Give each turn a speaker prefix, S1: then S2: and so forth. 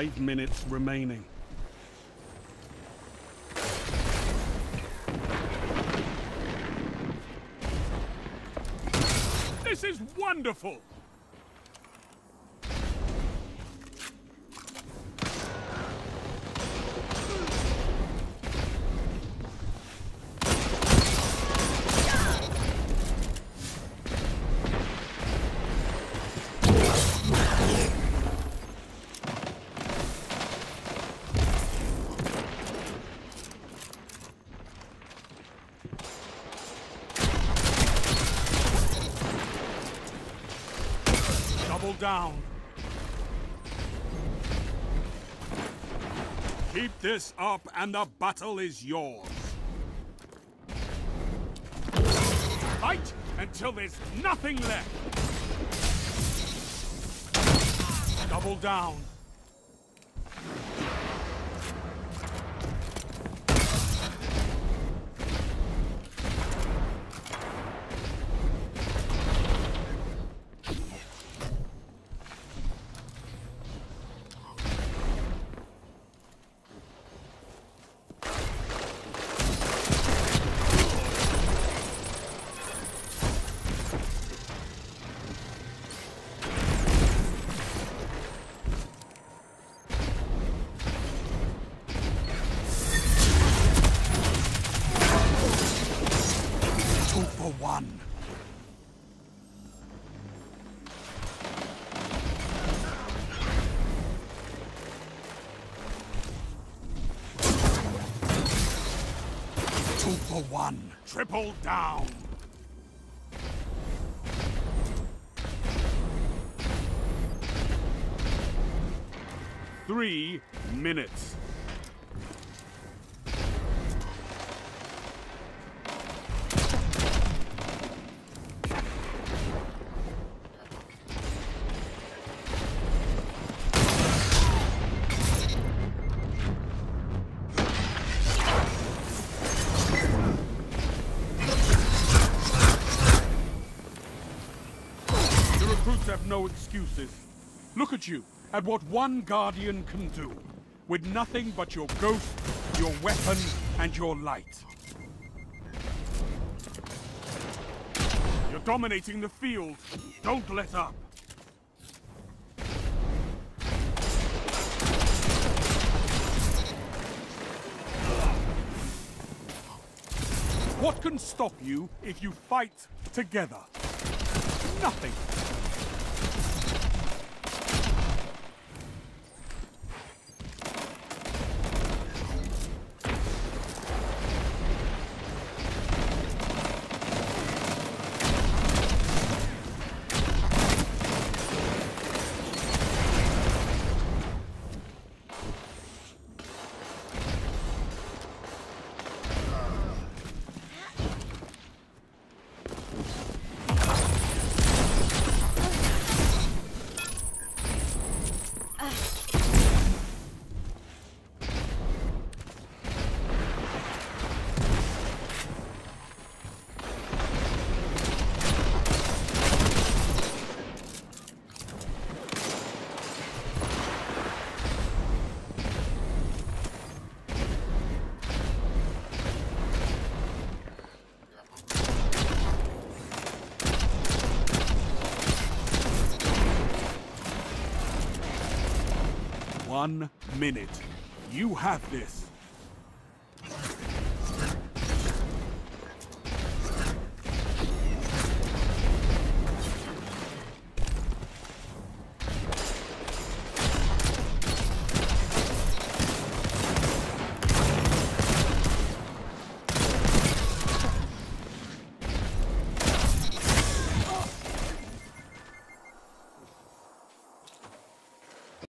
S1: Five minutes remaining. This is wonderful! Double down. Keep this up and the battle is yours. Fight until there's nothing left. Double down. Two for one. Triple down. Three minutes. Have no excuses. Look at you, at what one Guardian can do. With nothing but your ghost, your weapon, and your light. You're dominating the field. Don't let up. What can stop you if you fight together? Nothing. One minute. You have this.